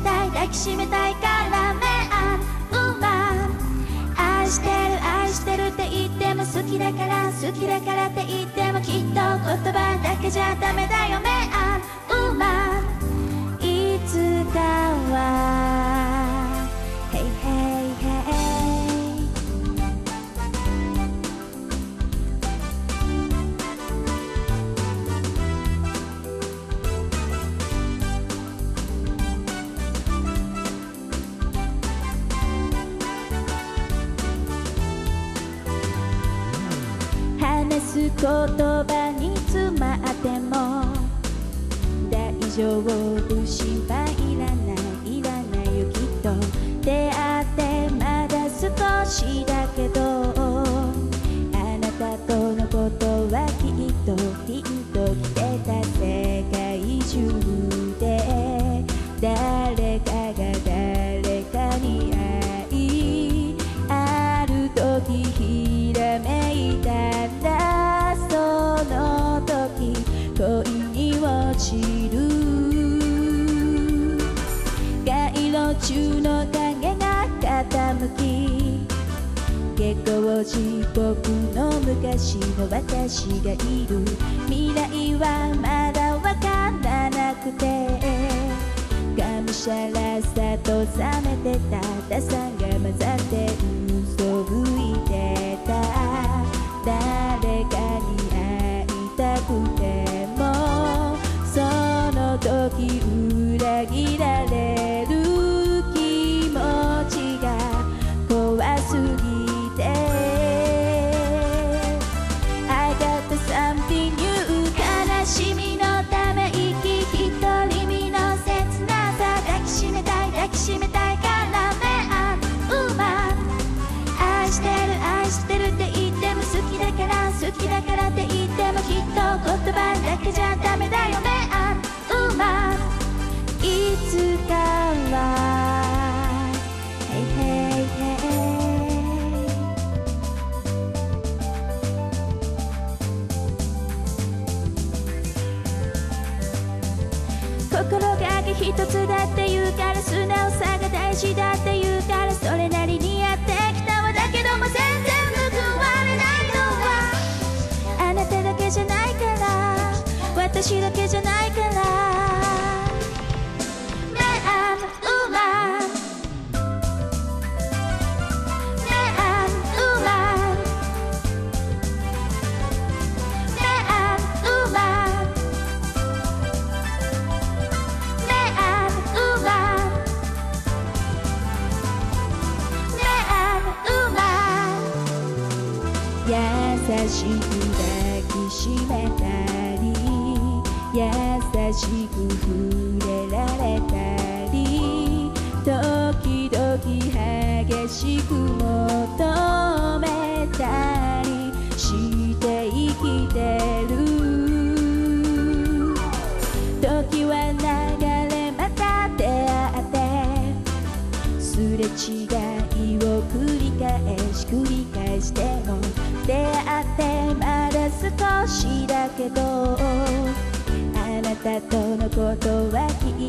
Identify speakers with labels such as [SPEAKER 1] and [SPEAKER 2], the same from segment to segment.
[SPEAKER 1] たい抱きしめたいからメアンウーマン愛してる愛してるって言っても好きだから好きだからって言ってもきっと言葉だけじゃダメだよ。す言葉に詰まっても大丈夫宙の影が傾き下校時僕の昔の私がいる。未来はまだわからなくてがむしゃらさと冷めてたたさが混ざってる。だけじゃダメだよメアンウーマンいつかは Hey hey hey 心がけ一つだって言うから素直さが大事だって言うからそれ優しく抱きしめたり優しく触れられたり時々激しくけどあなたとのことはき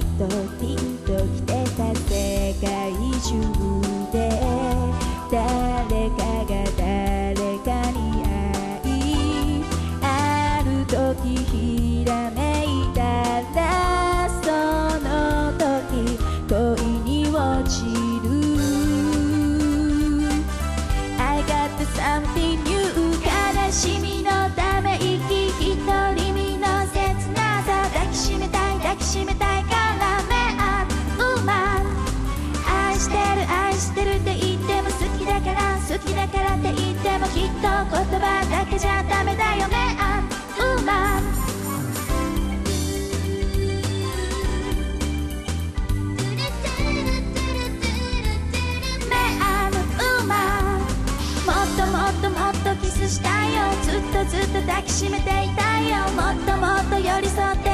[SPEAKER 1] したいよ。ずっとずっと抱きしめていたいよ。もっともっと寄り添って